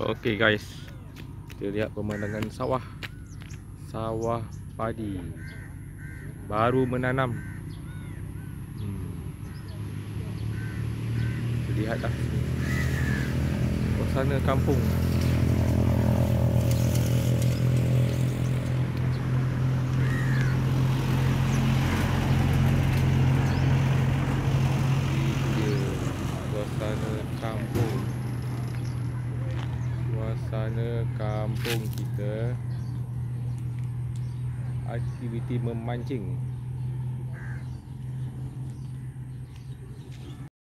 Okey guys. Kita lihat pemandangan sawah. Sawah padi. Baru menanam. Hmm. Kita lihat dah. Suasana kampung. Suasana kampung suasana kampung kita aktiviti memancing